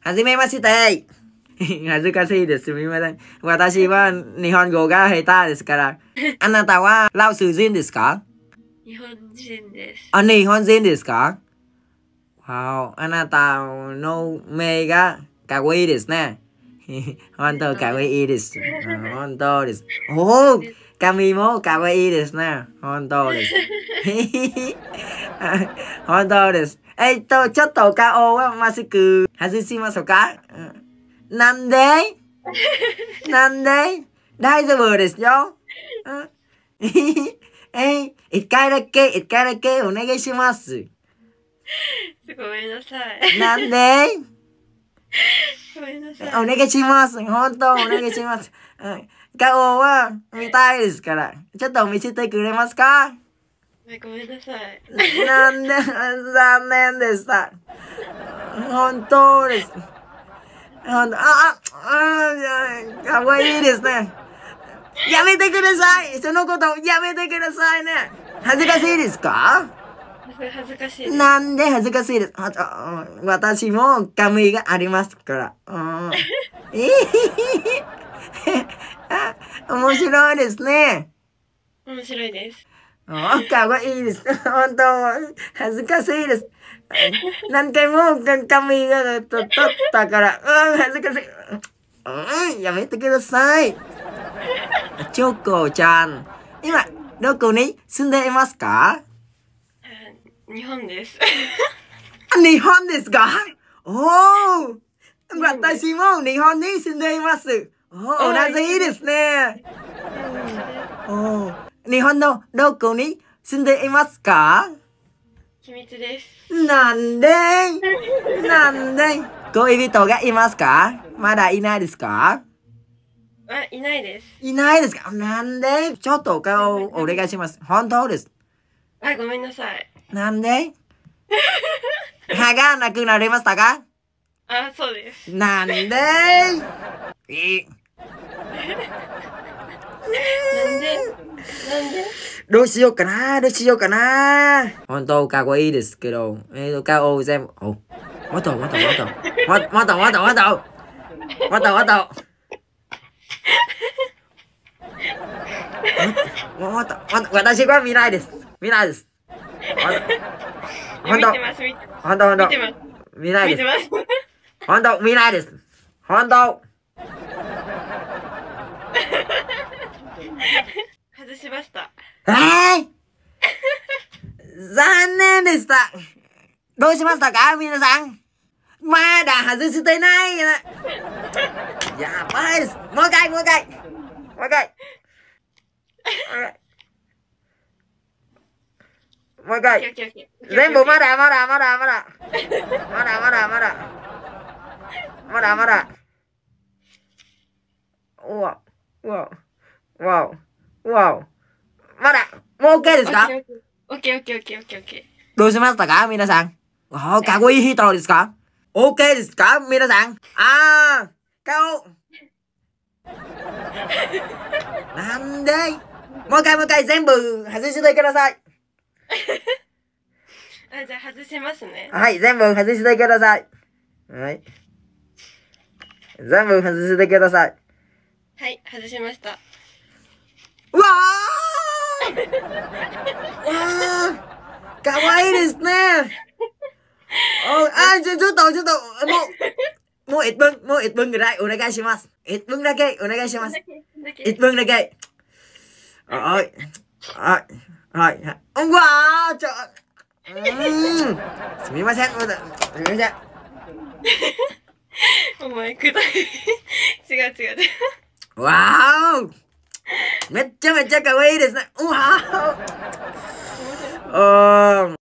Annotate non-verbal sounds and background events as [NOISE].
はじめまして。恥ずかしいです。すみません。私は日本語が下手ですから。[LAUGHS] あなたはラオス人ですか？日本人です。あ、日本人ですか？わお、あなたの目がかわいいですね。[LAUGHS] 本当かわいいです。うん本当です。[LAUGHS] おお、髪もかわいいですね。本当です。本当です。えっと、ちょっとお顔はマスク外しましょうか？うんなんで [LAUGHS] なんで大丈夫ですよ。うんえ、一回だけ、一回だけお願いします。ごめんなさい。なんでごめんなさい。お願いします。本当お願いします。うん顔は見たいですから。ちょっと見せてくれますか？ごめんなさい。なんで、残念でした。本当です。本当、あ、あ、あ、かわいいですね。やめてくださいそのことやめてくださいね恥ずかしいですか？恥ずかしいです。なんで恥ずかしいです？私も髪がありますから。面白いですね。面白いです。あかわいいです。本当、恥ずかしいです。何回も髪がと取ったから、うん、恥ずかしい。うん、やめてください。チョコちゃん、今、どこに住んでいますか？あ日本です。日本ですか？おお私も日本に住んでいます。おお同じですね。おー日本のどこに住んでいますか？秘密です。なんでなんで恋人がいますか？まだいないですか？あ、いないです。いないですか？なんでちょっとお顔をお願いします。本当です。あ、ごめんなさい。なんで歯がなくなりましたか？あ、そうです。なんで [LAUGHS] え？なんでなん？でどうしようかな？どうしようかな？本当かっこいいですけど、えーと、顔全部、お、またまたまた、ま、またまたまた、またまた。ままた、また、私は見ないです。見ないです。本当。本当本当見ないです。本当見ないです。本 [LAUGHS] 当外しました。えー、残念でした。どうしましたか皆さん。まだ外してないな。やばいです。もう一まだもう OK ですか？オッケーオッケーオッケーオッケーオッケー。どうしましたか？皆さん。おかっこいい人ですか ?OK ですか？皆さん。あー、顔。なんで？もう一回もう一回全部外してください。あ、じゃあ外しますね。はい、全部外してください。はい。全部外してください。はい、外しました。うわー [LAUGHS] かわいいですねおあ、ちょ、ちょっと、ちょっと、もう、もう1分、もう1分ぐらいお願いします。1分だけお願いします。だけ1分だけ。はい。はい。はい。うわーちょ、うーん。すみません。すみません。[LAUGHS] お前くどい。違う違う違う。わーめっちゃめっちゃ可愛いですね。うわー